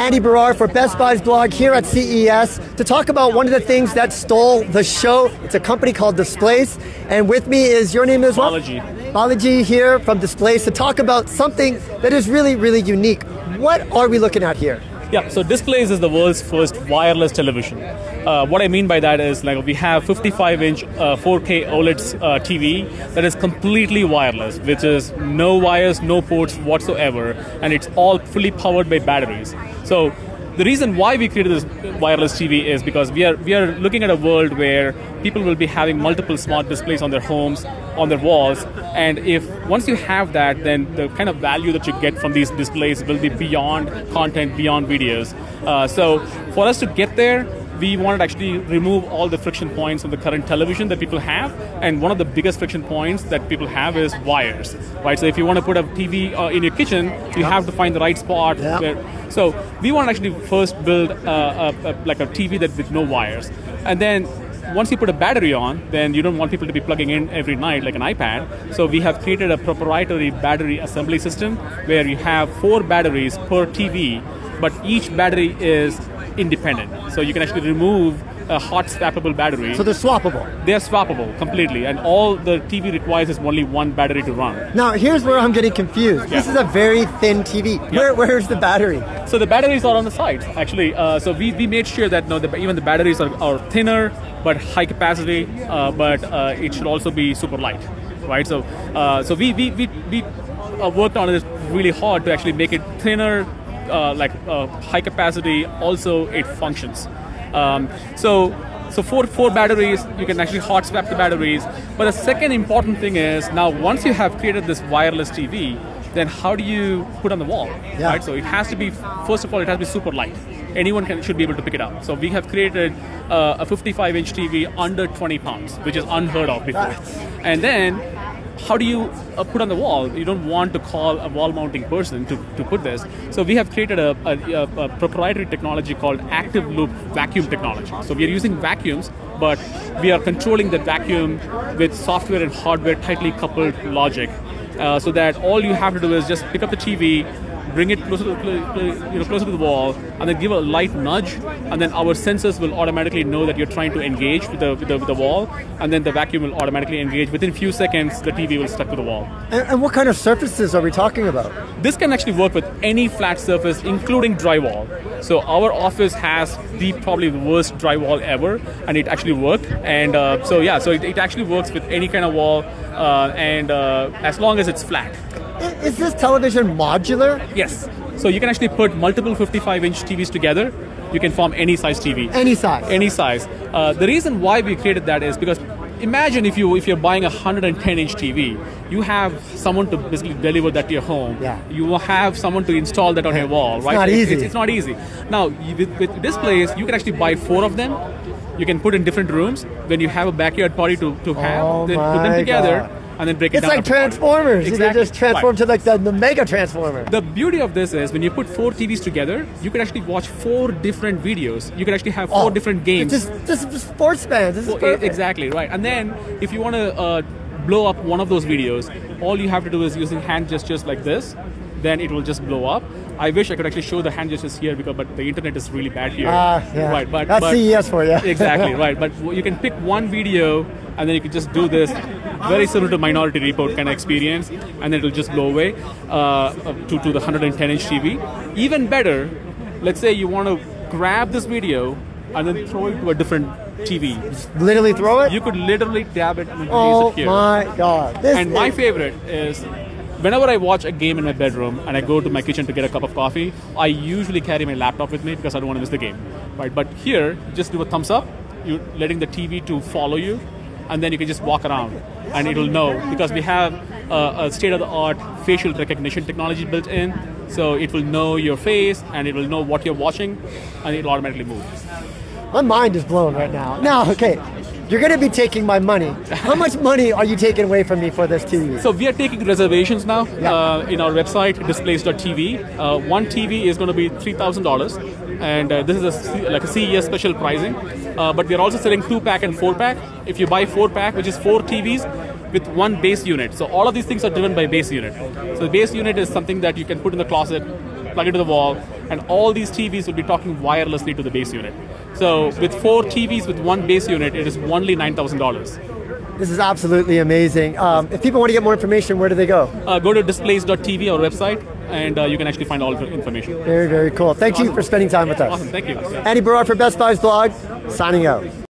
Andy Barrar for Best Buy's blog here at CES to talk about one of the things that stole the show. It's a company called Displace, and with me is your name as well? Balaji. Balaji here from Displace to talk about something that is really, really unique. What are we looking at here? Yeah, so Displace is the world's first wireless television. Uh, what I mean by that is like we have 55-inch uh, 4K OLED uh, TV that is completely wireless, which is no wires, no ports whatsoever, and it's all fully powered by batteries. So the reason why we created this wireless TV is because we are we are looking at a world where people will be having multiple smart displays on their homes, on their walls, and if once you have that, then the kind of value that you get from these displays will be beyond content, beyond videos. Uh, so for us to get there, we wanted to actually remove all the friction points from the current television that people have. And one of the biggest friction points that people have is wires, right? So if you want to put a TV uh, in your kitchen, you have to find the right spot. Yep. Where, so we want to actually first build uh, a, a, like a TV that with no wires, and then once you put a battery on, then you don't want people to be plugging in every night like an iPad. So we have created a proprietary battery assembly system where you have four batteries per TV, but each battery is independent. So you can actually remove a hot swappable battery. So they're swappable. They're swappable completely, and all the TV requires is only one battery to run. Now, here's where I'm getting confused. This is a very thin TV. Where, where's the battery? So the batteries are on the sides, actually. Uh, so we, we made sure that no, the, even the batteries are, are thinner but high capacity, uh, but uh, it should also be super light, right? So uh, so we we we, we uh, worked on it really hard to actually make it thinner, uh, like uh, high capacity. Also, it functions. Um, so. So four four batteries, you can actually hot swap the batteries. But the second important thing is now once you have created this wireless TV, then how do you put on the wall? Yeah. Right? So it has to be first of all, it has to be super light. Anyone can should be able to pick it up. So we have created uh, a 55-inch TV under 20 pounds, which is unheard of before. Right. And then how do you uh, put on the wall? You don't want to call a wall mounting person to, to put this. So we have created a, a, a- proprietary technology called active loop vacuum technology. So we are using vacuums, but we are controlling that vacuum with software and hardware tightly coupled logic. Uh, so that all you have to do is just pick up the TV, bring it closer to, you know, closer to the wall, and then give a light nudge, and then our sensors will automatically know that you're trying to engage with the, with the, with the wall, and then the vacuum will automatically engage. Within a few seconds, the TV will stuck to the wall. And, and what kind of surfaces are we talking about? This can actually work with any flat surface, including drywall. So our office has the probably the worst drywall ever, and it actually worked. And uh, so yeah, so it, it actually works with any kind of wall, uh, and uh, as long as it's flat. Is this television modular? Yes. So you can actually put multiple 55-inch TVs together. You can form any size TV. Any size? Any size. Uh, the reason why we created that is because imagine if you if you're buying a 110-inch TV, you have someone to basically deliver that to your home. Yeah. You will have someone to install that on your wall, It's right? not It's- easy. It's, it's not easy. Now with, with Displace, you can actually buy four of them. You can put in different rooms. When you have a backyard party to, to have, Oh then put them together God. And then break it It's down. like. Transformers. Exactly. can just transform Right. to like the, the mega transformer. The beauty of this is when you put four TVs together, you can actually watch four different videos. You can actually have four Oh, different games. This, this is sports fans. This is Well, exactly right. And then if you want to uh, blow up one of those videos, all you have to do is using hand gestures like this. Then it will just blow up. I wish I could actually show the hand gestures here because, but the internet is really bad here. Ah, yeah. Right, but That's but, CES for you. exactly right. But you can pick one video and then you can just do this, very similar to Minority Report kind of experience, and then it'll just blow away uh, to to the 110 inch TV. Even better, let's say you want to grab this video and then throw it to a different TV. Literally throw it? You could literally dab it and oh use it here. Oh my god. This And my favorite is whenever I watch a game in my bedroom and I go to my kitchen to get a cup of coffee, I usually carry my laptop with me because I don't want to miss the game. Right? But here, just do a thumbs up. You're letting the TV to follow you, and then you can just walk around, and it'll know because we have uh, a state-of-the-art facial recognition technology built in. So it will know your face, and it will know what you're watching, and it'll automatically move. My mind is blown right now. Now, okay, you're going to be taking my money. How much money are you taking away from me for this TV? So we are taking reservations now Yeah. uh, in our website, displace.tv. Uh, one TV is going to be three thousand dollars, and uh, this is a C- like a CES special pricing. Uh, but we are also selling two pack and four pack. If you buy four pack, which is four TVs with one base unit, so all of these things are driven by base unit. So the base unit is something that you can put in the closet, plug into the wall, and all these TVs will be talking wirelessly to the base unit. So with four TVs with one base unit, it is only nine thousand dollars. This is absolutely amazing. Um, if people want to get more information, where do they go? Uh, go to displace.tv, our website, and uh, you can actually find all the information. Very, very cool. Thank you for spending time with us. Awesome, thank you. Andy Barrar for Best Buy's blog, signing out.